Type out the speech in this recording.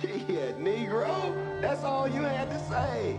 Shit, Negro, that's all you had to say.